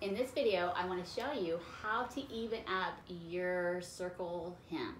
in this video, I want to show you how to even up your circle hem.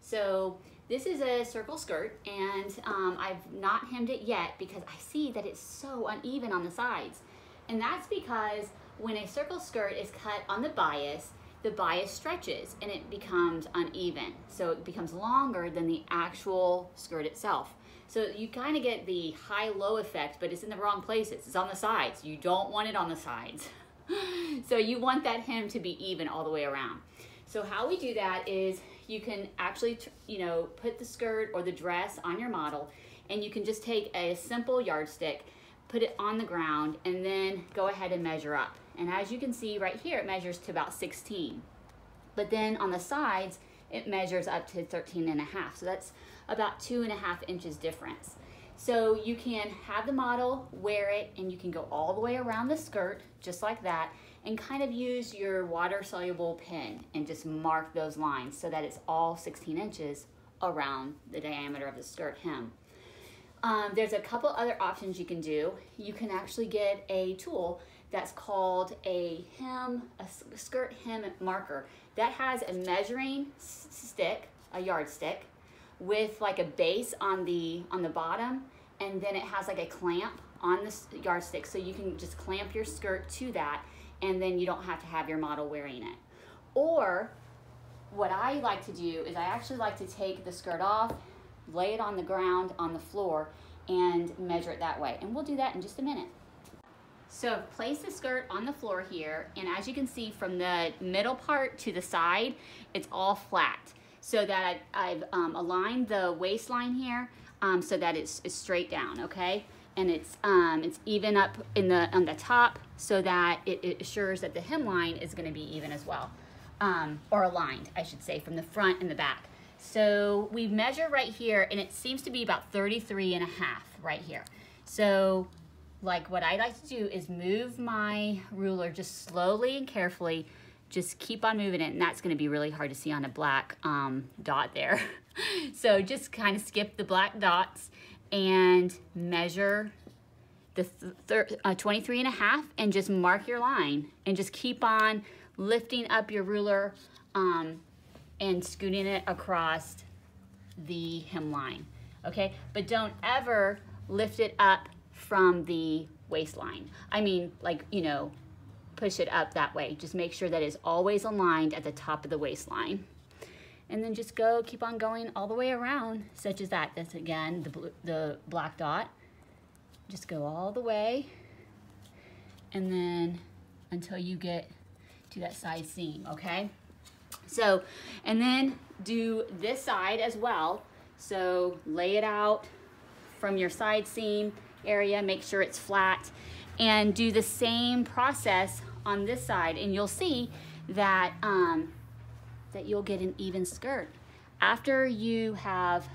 So this is a circle skirt and um, I've not hemmed it yet because I see that it's so uneven on the sides. And that's because when a circle skirt is cut on the bias, the bias stretches and it becomes uneven. So it becomes longer than the actual skirt itself. So you kind of get the high-low effect, but it's in the wrong places. It's on the sides. You don't want it on the sides. so you want that hem to be even all the way around. So how we do that is you can actually, you know, put the skirt or the dress on your model and you can just take a simple yardstick, put it on the ground and then go ahead and measure up. And as you can see right here, it measures to about 16. But then on the sides, it measures up to 13 and a half. So that's about two and a half inches difference. So you can have the model wear it and you can go all the way around the skirt just like that and kind of use your water soluble pen and just mark those lines so that it's all 16 inches around the diameter of the skirt hem. Um, there's a couple other options you can do. You can actually get a tool that's called a hem, a skirt hem marker. That has a measuring stick, a yardstick, with like a base on the on the bottom and then it has like a clamp on the yardstick so you can just clamp your skirt to that and then you don't have to have your model wearing it. Or what I like to do is I actually like to take the skirt off, lay it on the ground on the floor and measure it that way. And we'll do that in just a minute. So place the skirt on the floor here and as you can see from the middle part to the side, it's all flat so that I, have um, aligned the waistline here um, so that it's, it's, straight down, okay? And it's, um, it's even up in the, on the top so that it, it assures that the hemline is gonna be even as well. Um, or aligned, I should say, from the front and the back. So we measure right here and it seems to be about 33 and a half right here. So like what I like to do is move my ruler just slowly and carefully just keep on moving it and that's going to be really hard to see on a black um, dot there. so just kind of skip the black dots and measure the th uh, 23 and a half and just mark your line and just keep on lifting up your ruler um, and scooting it across the hemline. Okay, but don't ever lift it up from the waistline. I mean, like, you know, push it up that way. Just make sure that it's always aligned at the top of the waistline. And then just go, keep on going all the way around, such as that. That's again, the, blue, the black dot. Just go all the way. And then until you get to that side seam, okay? So, and then do this side as well. So lay it out from your side seam area, make sure it's flat, and do the same process on this side and you'll see that, um, that you'll get an even skirt. After you have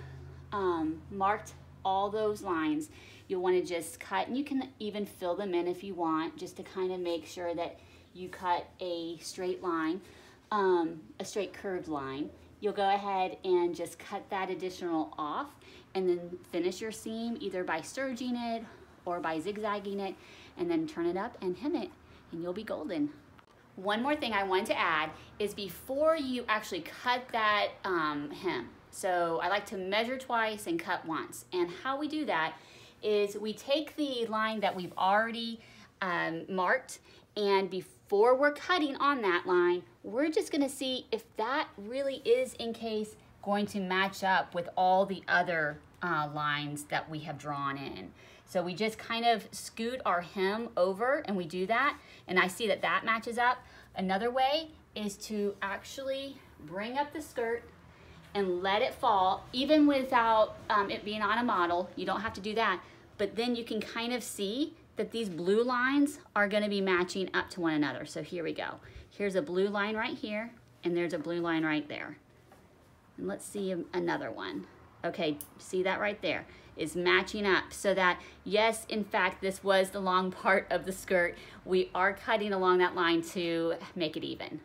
um, marked all those lines, you'll want to just cut and you can even fill them in if you want just to kind of make sure that you cut a straight line, um, a straight curved line. You'll go ahead and just cut that additional off and then finish your seam either by serging it or by zigzagging it and then turn it up and hem it and you'll be golden. One more thing I wanted to add is before you actually cut that um, hem, so I like to measure twice and cut once. And how we do that is we take the line that we've already um, marked and before we're cutting on that line, we're just gonna see if that really is in case going to match up with all the other uh, lines that we have drawn in. So we just kind of scoot our hem over and we do that. And I see that that matches up. Another way is to actually bring up the skirt and let it fall, even without um, it being on a model. You don't have to do that. But then you can kind of see that these blue lines are gonna be matching up to one another. So here we go. Here's a blue line right here, and there's a blue line right there. And let's see another one. Okay, see that right there is matching up so that yes, in fact, this was the long part of the skirt. We are cutting along that line to make it even.